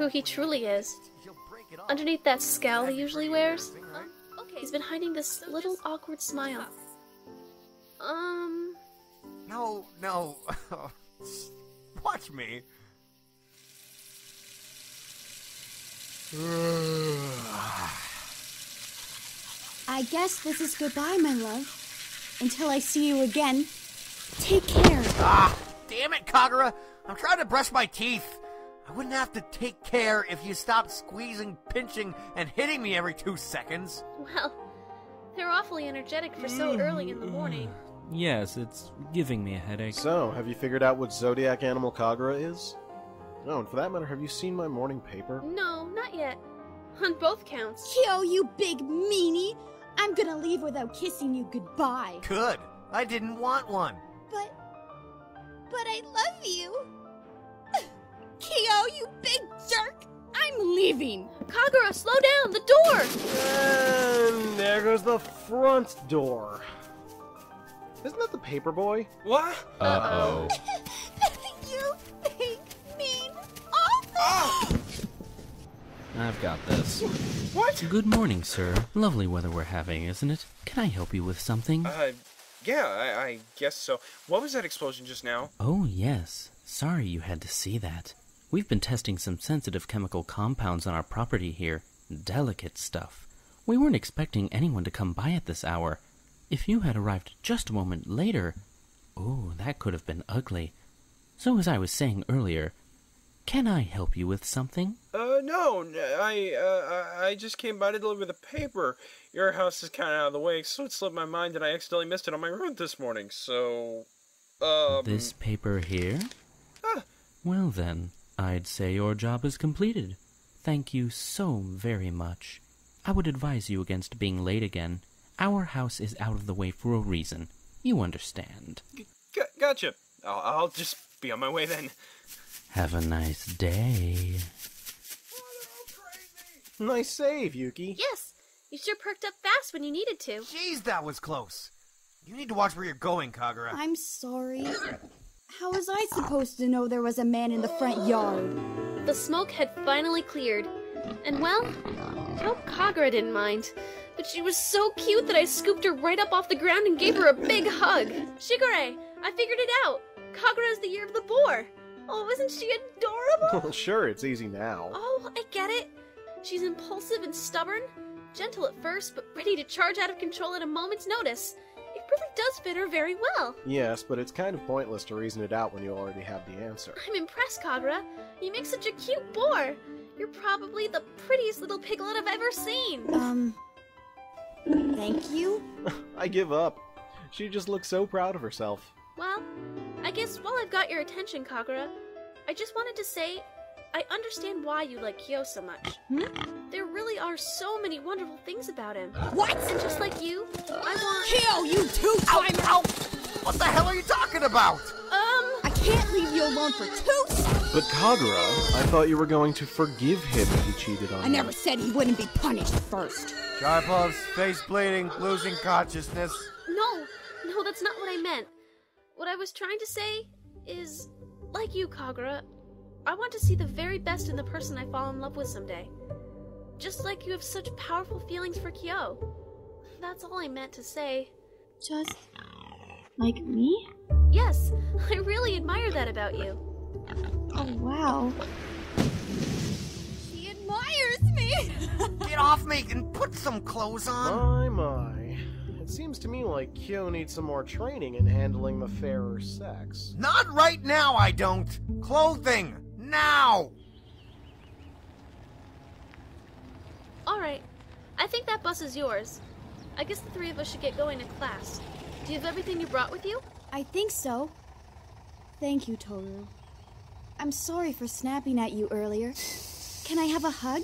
who he truly is. Underneath that scowl he usually wears, he's been hiding this little awkward smile. Um, No, no. Watch me. I guess this is goodbye, my love. Until I see you again. Take care. Ah, damn it, Kagura! I'm trying to brush my teeth. I wouldn't have to take care if you stopped squeezing, pinching, and hitting me every two seconds. well, they're awfully energetic for so early in the morning. Mm, yes, it's giving me a headache. So, have you figured out what zodiac animal Kagura is? No, and for that matter, have you seen my morning paper? No, not yet. On both counts. Kyo, you big meanie! I'm gonna leave without kissing you goodbye. Good. I didn't want one. But. But I love you! I'm! Kagura, slow down! The door! And there goes the front door. Isn't that the paper boy? What? Uh oh. you big mean Ah! awful! I've got this. What? Good morning, sir. Lovely weather we're having, isn't it? Can I help you with something? Uh, yeah, I, I guess so. What was that explosion just now? Oh, yes. Sorry you had to see that. We've been testing some sensitive chemical compounds on our property here. Delicate stuff. We weren't expecting anyone to come by at this hour. If you had arrived just a moment later. Oh, that could have been ugly. So, as I was saying earlier, can I help you with something? Uh, no, I, uh, I I just came by to deliver the paper. Your house is kind of out of the way, so it slipped my mind and I accidentally missed it on my route this morning, so. Um. this paper here? Ah. Well, then, I'd say your job is completed. Thank you so very much. I would advise you against being late again. Our house is out of the way for a reason. You understand. G- gotcha. I'll, I'll just be on my way then. Have a nice day. Nice save, Yuki. Yes, you sure perked up fast when you needed to. Jeez, that was close. You need to watch where you're going, Kagura. I'm sorry. How was I supposed to know there was a man in the front yard? The smoke had finally cleared. And well, I hope Kagura didn't mind. But she was so cute that I scooped her right up off the ground and gave her a big hug. Shigure, I figured it out. Kagura is the year of the boar. Oh, isn't she adorable? Well, sure, it's easy now. Oh, I get it. She's impulsive and stubborn, gentle at first, but ready to charge out of control at a moment's notice. It really does fit her very well. Yes, but it's kind of pointless to reason it out when you already have the answer. I'm impressed, Kagura. You make such a cute boar. You're probably the prettiest little piglet I've ever seen. Um. Thank you? I give up. She just looks so proud of herself. Well, I guess while I've got your attention, Kagura, I just wanted to say I understand why you like Kyo so much. Hmm? There really are so many wonderful things about him. What? And just like you, I want. Kyo, you two Ow, timer! ow! What the hell are you talking about? Um, I can't leave you alone for two seconds! But Kagura, I thought you were going to forgive him if he cheated on I you. never said he wouldn't be punished first. Sharpov's face bleeding, losing consciousness. no, no, that's not what I meant. What I was trying to say is, like you, Kagura, I want to see the very best in the person I fall in love with someday. Just like you have such powerful feelings for Kyo. That's all I meant to say. Just like me? Yes, I really admire that about you. Oh, wow. She admires me! Get off me and put some clothes on. My, my. It seems to me like Kyo needs some more training in handling the fairer sex. Not right now, I don't. Clothing, now. Alright, I think that bus is yours. I guess the three of us should get going to class. Do you have everything you brought with you? I think so. Thank you, Toru. I'm sorry for snapping at you earlier. Can I have a hug?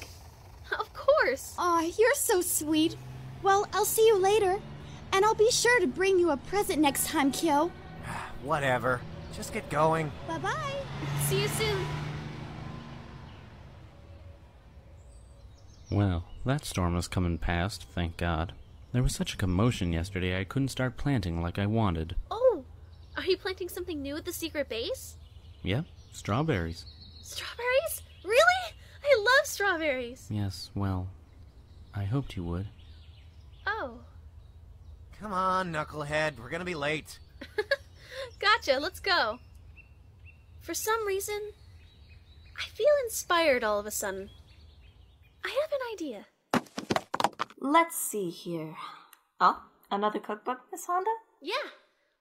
Of course! Aw, you're so sweet. Well, I'll see you later. And I'll be sure to bring you a present next time, Kyo. Whatever. Just get going. Bye bye. See you soon! Well, that storm was coming past, thank God. There was such a commotion yesterday I couldn't start planting like I wanted. Oh! Are you planting something new at the secret base? Yep, strawberries. Strawberries? Really? I love strawberries. Yes, well, I hoped you would. Oh, Come on, knucklehead. We're gonna be late. gotcha. Let's go. For some reason, I feel inspired all of a sudden. I have an idea. Let's see here. Oh, another cookbook, Miss Honda? Yeah,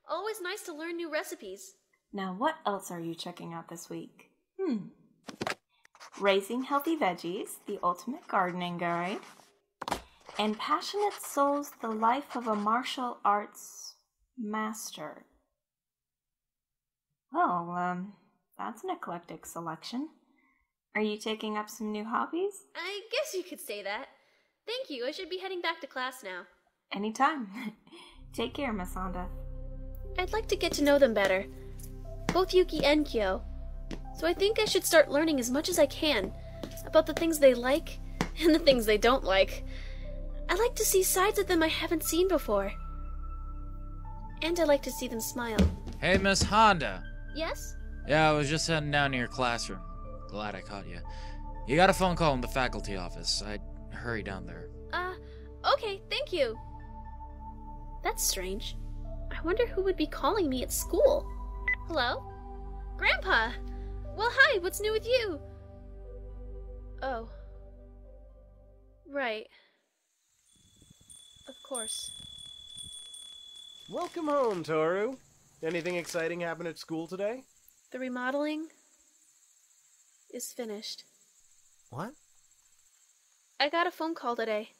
always nice to learn new recipes. Now, what else are you checking out this week? Hmm. Raising Healthy Veggies, The Ultimate Gardening Guide, and Passionate Souls, The Life of a Martial Arts Master. Well, um, that's an eclectic selection. Are you taking up some new hobbies? I guess you could say that. Thank you. I should be heading back to class now. Anytime. Take care, Miss Honda. I'd like to get to know them better. Both Yuki and Kyo. So I think I should start learning as much as I can about the things they like and the things they don't like. I like to see sides of them I haven't seen before. And I like to see them smile. Hey, Miss Honda. Yes? Yeah, I was just heading down to your classroom. Glad I caught you. You got a phone call in the faculty office. I'd hurry down there. Uh, okay, thank you. That's strange. I wonder who would be calling me at school. Hello? Grandpa! Well, hi, what's new with you? Oh. Right. Of course. Welcome home, Toru. Anything exciting happen at school today? The remodeling is finished. What? I got a phone call today.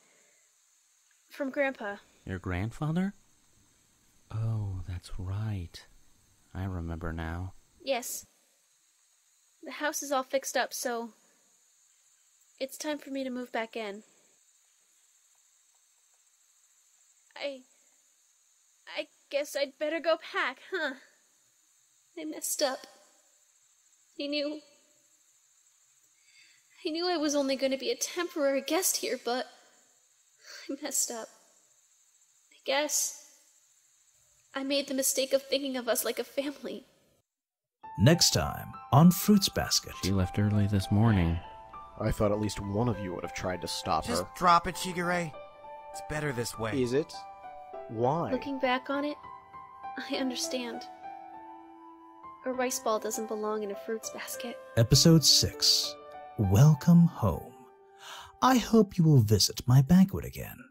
From Grandpa. Your grandfather? Oh, that's right. I remember now. Yes. The house is all fixed up, so. It's time for me to move back in. I. I guess I'd better go pack, huh? I messed up. He knew. I knew I was only going to be a temporary guest here, but. I messed up. I guess. I made the mistake of thinking of us like a family. Next time on Fruits Basket. She left early this morning. I thought at least one of you would have tried to stop Just her. drop it, Shigure. It's better this way. Is it? Why? Looking back on it, I understand. A rice ball doesn't belong in a fruits basket. Episode 6 Welcome Home. I hope you will visit my banquet again.